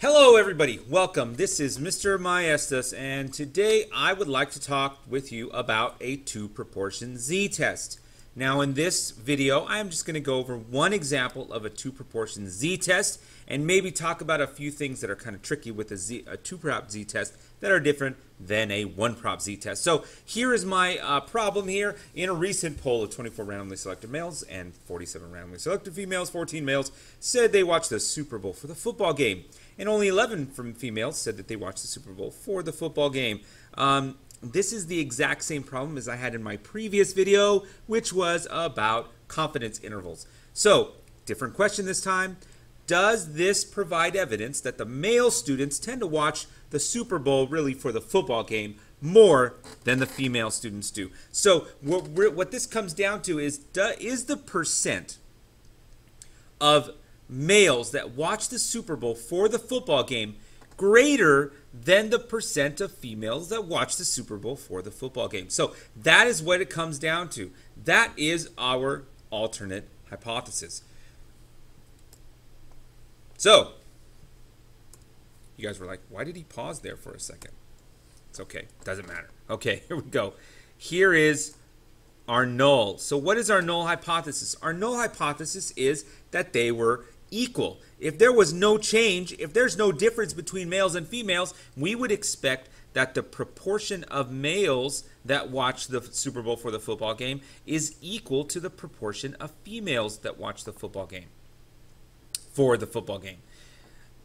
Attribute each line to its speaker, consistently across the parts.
Speaker 1: Hello, everybody. Welcome. This is Mr. Maestas, and today I would like to talk with you about a two proportion z test. Now, in this video, I'm just going to go over one example of a two proportion z test and maybe talk about a few things that are kind of tricky with a, z, a two prop z test that are different than a one prop z test. So, here is my uh, problem here. In a recent poll of 24 randomly selected males and 47 randomly selected females, 14 males said they watched the Super Bowl for the football game and only 11 from females said that they watched the Super Bowl for the football game. Um, this is the exact same problem as I had in my previous video, which was about confidence intervals. So, different question this time. Does this provide evidence that the male students tend to watch the Super Bowl really for the football game more than the female students do? So, what, what this comes down to is, is the percent of males that watch the Super Bowl for the football game greater than the percent of females that watch the Super Bowl for the football game. So that is what it comes down to. That is our alternate hypothesis. So, you guys were like, why did he pause there for a second? It's okay, doesn't matter. Okay, here we go. Here is our null. So, what is our null hypothesis? Our null hypothesis is that they were equal. If there was no change, if there's no difference between males and females, we would expect that the proportion of males that watch the Super Bowl for the football game is equal to the proportion of females that watch the football game for the football game.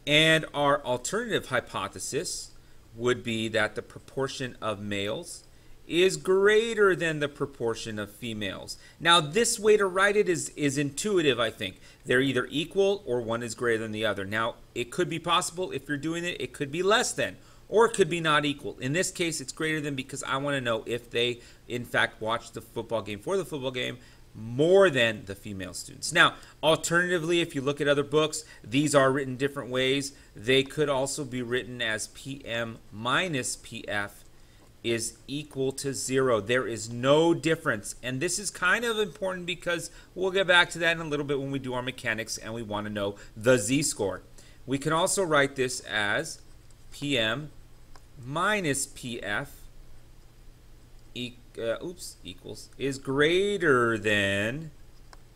Speaker 1: And our alternative hypothesis would be that the proportion of males is greater than the proportion of females. Now, this way to write it is, is intuitive, I think. They're either equal or one is greater than the other. Now, it could be possible if you're doing it, it could be less than, or it could be not equal. In this case, it's greater than because I want to know if they, in fact, watch the football game for the football game more than the female students. Now, alternatively, if you look at other books, these are written different ways. They could also be written as PM minus PF is equal to zero. There is no difference. And this is kind of important because we'll get back to that in a little bit when we do our mechanics and we want to know the z-score. We can also write this as PM minus PF e uh, oops, equals is greater than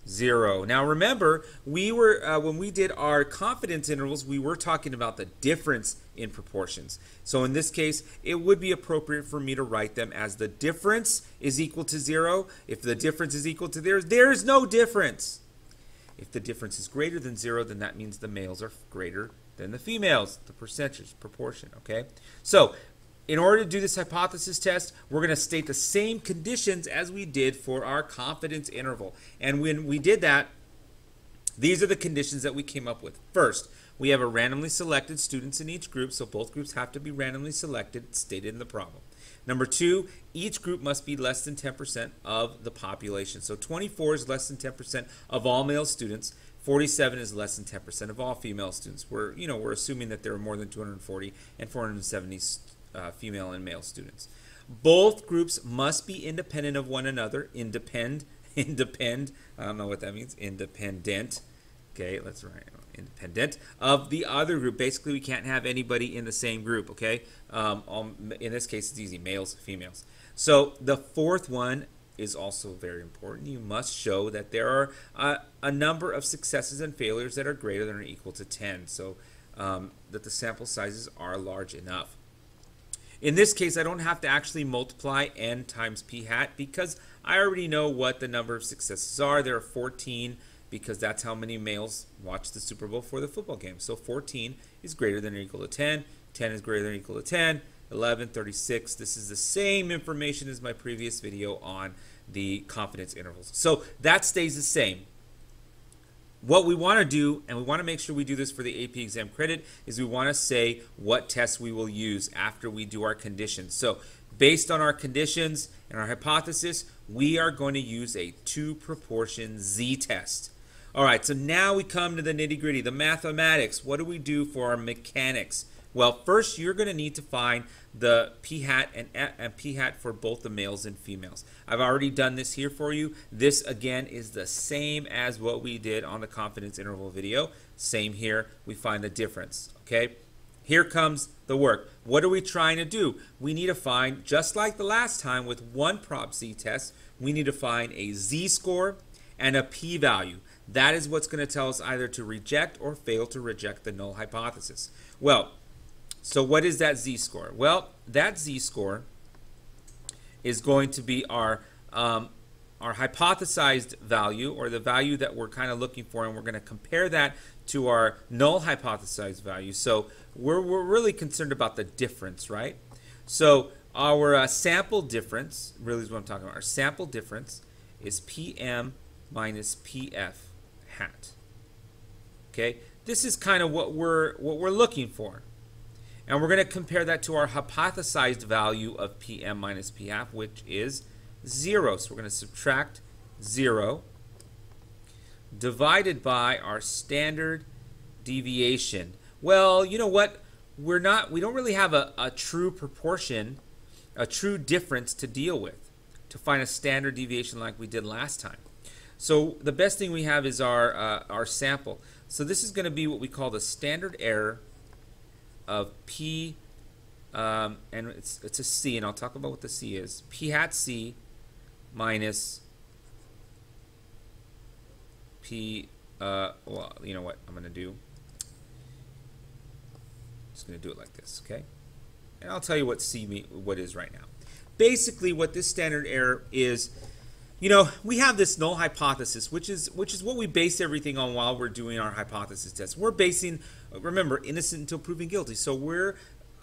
Speaker 1: zero. Now remember, we were uh, when we did our confidence intervals, we were talking about the difference in proportions. So in this case, it would be appropriate for me to write them as the difference is equal to zero. If the difference is equal to theirs, there is no difference. If the difference is greater than zero, then that means the males are greater than the females, the percentage, proportion, okay? So in order to do this hypothesis test, we're going to state the same conditions as we did for our confidence interval. And when we did that, these are the conditions that we came up with. First, we have a randomly selected students in each group, so both groups have to be randomly selected, stated in the problem. Number two, each group must be less than 10% of the population. So 24 is less than 10% of all male students. 47 is less than 10% of all female students. We're, you know, we're assuming that there are more than 240 and 470 uh, female and male students. Both groups must be independent of one another. Independ, independ. I don't know what that means. Independent. Okay, let's write independent of the other group. Basically, we can't have anybody in the same group. Okay, um, in this case, it's easy: males, females. So the fourth one is also very important. You must show that there are a number of successes and failures that are greater than or equal to 10. So um, that the sample sizes are large enough. In this case, I don't have to actually multiply n times p hat because I already know what the number of successes are. There are 14 because that's how many males watch the Super Bowl for the football game. So 14 is greater than or equal to 10. 10 is greater than or equal to 10. 11, 36. This is the same information as my previous video on the confidence intervals. So that stays the same what we want to do, and we want to make sure we do this for the AP exam credit, is we want to say what tests we will use after we do our conditions. So based on our conditions and our hypothesis, we are going to use a two proportion z-test. All right, so now we come to the nitty gritty, the mathematics. What do we do for our mechanics? Well, first you're going to need to find the p hat and, and p hat for both the males and females. I've already done this here for you. This again is the same as what we did on the confidence interval video. Same here. We find the difference. Okay. Here comes the work. What are we trying to do? We need to find, just like the last time with one prop z test, we need to find a z-score and a p-value. That is what's going to tell us either to reject or fail to reject the null hypothesis. Well, so what is that z-score? Well, that z-score is going to be our um, our hypothesized value or the value that we're kind of looking for and we're going to compare that to our null hypothesized value. So we're, we're really concerned about the difference, right? So our uh, sample difference, really is what I'm talking about. Our sample difference is PM minus PF hat. Okay, this is kind of what we're what we're looking for. And we're going to compare that to our hypothesized value of PM minus PF, which is 0. So we're going to subtract 0 divided by our standard deviation. Well, you know what? We're not, we don't really have a, a true proportion, a true difference to deal with to find a standard deviation like we did last time. So the best thing we have is our, uh, our sample. So this is going to be what we call the standard error of P, um, and it's, it's a C, and I'll talk about what the C is. P hat C minus P, uh, well, you know what I'm going to do? Just going to do it like this, okay? And I'll tell you what C me, what is right now. Basically, what this standard error is, you know, we have this null hypothesis, which is which is what we base everything on while we're doing our hypothesis test. We're basing, remember, innocent until proven guilty. So we're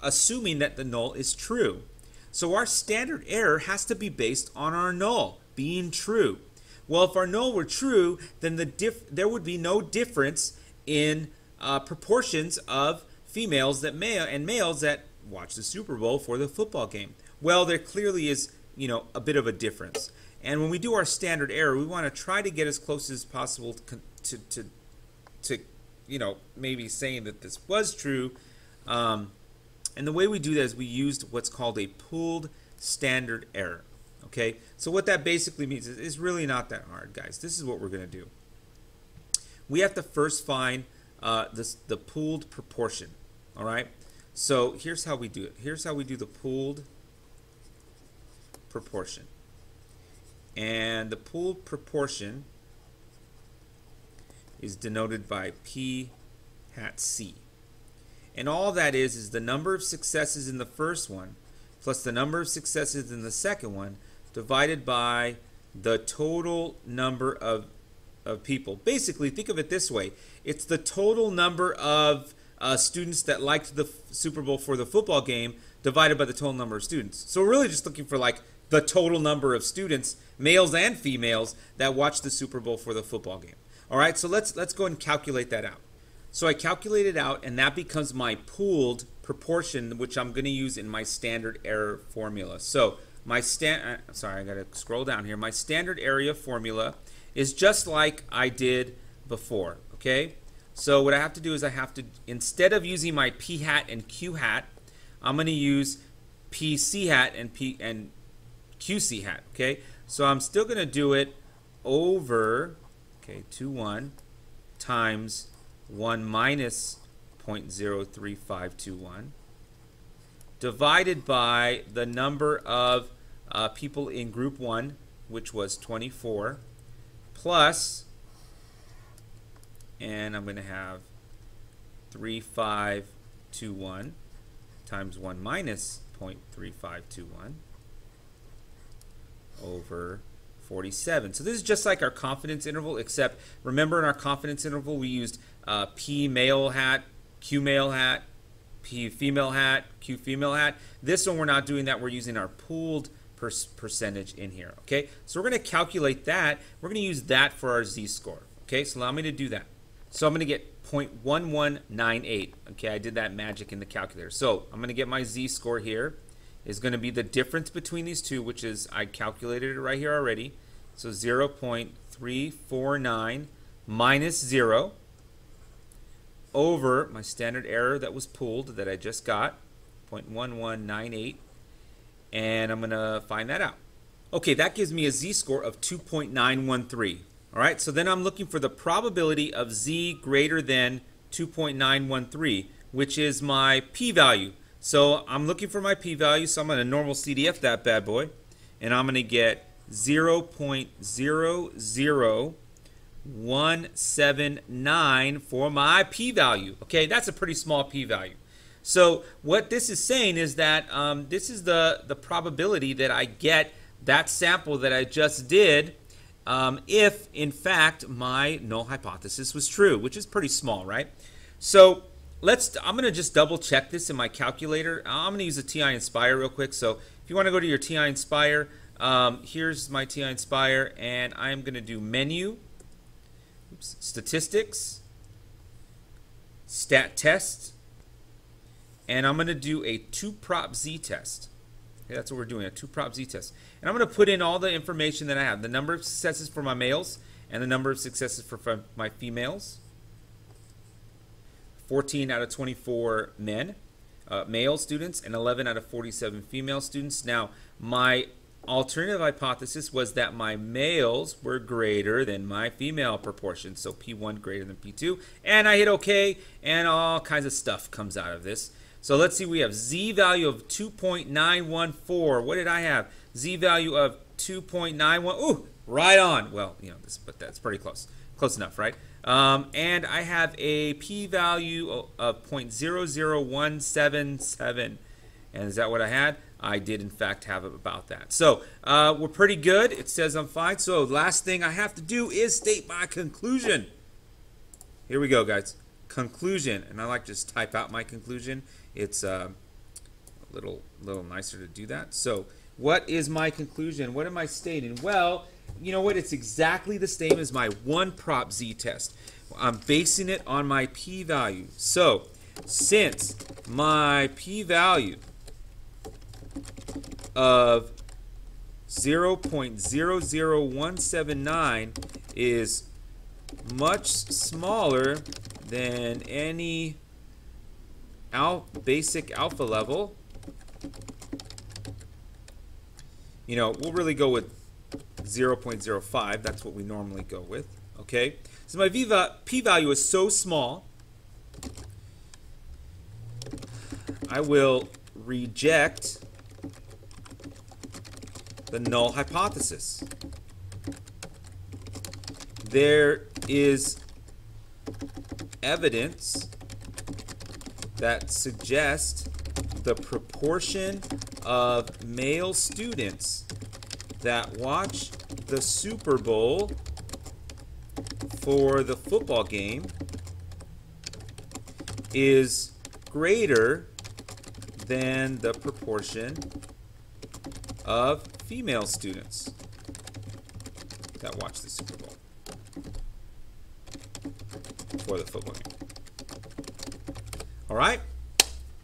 Speaker 1: assuming that the null is true. So our standard error has to be based on our null being true. Well, if our null were true, then the there would be no difference in uh, proportions of females that male and males that watch the Super Bowl for the football game. Well, there clearly is, you know, a bit of a difference. And when we do our standard error, we want to try to get as close as possible to, to, to, to you know, maybe saying that this was true. Um, and the way we do that is we used what's called a pooled standard error. Okay, so what that basically means is it's really not that hard, guys. This is what we're going to do. We have to first find uh, this, the pooled proportion. All right, so here's how we do it. Here's how we do the pooled proportion. And the pooled proportion is denoted by P hat C. And all that is is the number of successes in the first one plus the number of successes in the second one divided by the total number of, of people. Basically, think of it this way. It's the total number of uh, students that liked the Super Bowl for the football game divided by the total number of students. So we're really just looking for like the total number of students, males and females, that watch the Super Bowl for the football game. All right, so let's let's go and calculate that out. So I calculate it out, and that becomes my pooled proportion, which I'm going to use in my standard error formula. So my stand, uh, sorry, I got to scroll down here. My standard error formula is just like I did before. Okay, so what I have to do is I have to instead of using my p hat and q hat, I'm going to use pc hat and p and qc hat. Okay, so I'm still going to do it over okay two one times 1 minus 0.03521 divided by the number of uh, people in group 1, which was 24, plus, and I'm going to have 3521 times 1 minus 0.3521 over 47. So this is just like our confidence interval, except remember in our confidence interval we used uh, P male hat, Q male hat, P female hat, Q female hat. This one we're not doing that. We're using our pooled per percentage in here. Okay, so we're going to calculate that. We're going to use that for our z-score. Okay, so allow me to do that. So I'm going to get 0.1198. Okay, I did that magic in the calculator. So I'm going to get my z-score here is going to be the difference between these two, which is I calculated it right here already. So 0.349 minus 0 over my standard error that was pooled that I just got, 0.1198, and I'm going to find that out. Okay, that gives me a z-score of 2.913. All right, so then I'm looking for the probability of z greater than 2.913, which is my p-value. So I'm looking for my p-value, so I'm going to normal CDF that bad boy, and I'm going to get 0.00179 for my p-value. Okay, that's a pretty small p-value. So what this is saying is that um, this is the, the probability that I get that sample that I just did um, if, in fact, my null hypothesis was true, which is pretty small, right? So let's. I'm going to just double check this in my calculator. I'm going to use a TI Nspire real quick. So if you want to go to your TI Nspire, um, here's my TI Nspire, and I'm going to do menu, oops, statistics, stat test, and I'm going to do a two prop z test. Okay, that's what we're doing, a two prop z test. And I'm going to put in all the information that I have, the number of successes for my males and the number of successes for my females. 14 out of 24 men, uh, male students, and 11 out of 47 female students. Now, my alternative hypothesis was that my males were greater than my female proportion, so P1 greater than P2, and I hit OK, and all kinds of stuff comes out of this. So let's see, we have Z value of 2.914. What did I have? Z value of 2.91. Ooh, right on. Well, you know, this, but that's pretty close. Close enough, right? Um, and I have a p-value of 0.00177. And is that what I had? I did, in fact, have about that. So uh, we're pretty good. It says I'm fine. So last thing I have to do is state my conclusion. Here we go, guys. Conclusion. And I like to just type out my conclusion. It's uh, a little, little nicer to do that. So what is my conclusion? What am I stating? Well, you know what? It's exactly the same as my one prop z test. I'm basing it on my p-value. So since my p-value of 0.00179 is much smaller than any al basic alpha level, you know, we'll really go with 0.05. That's what we normally go with. Okay, so my p-value is so small, I will reject the null hypothesis. There is evidence that suggests the proportion of male students that watch the Super Bowl for the football game is greater than the proportion of female students that watch the Super Bowl for the football game. All right?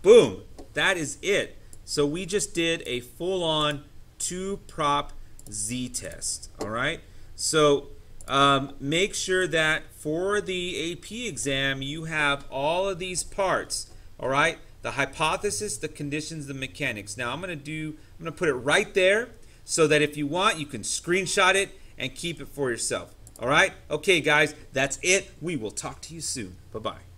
Speaker 1: Boom. That is it. So we just did a full-on two-prop z-test. All right? So um, make sure that for the AP exam, you have all of these parts. All right? The hypothesis, the conditions, the mechanics. Now I'm going to do, I'm going to put it right there so that if you want, you can screenshot it and keep it for yourself. All right? Okay, guys, that's it. We will talk to you soon. Bye-bye.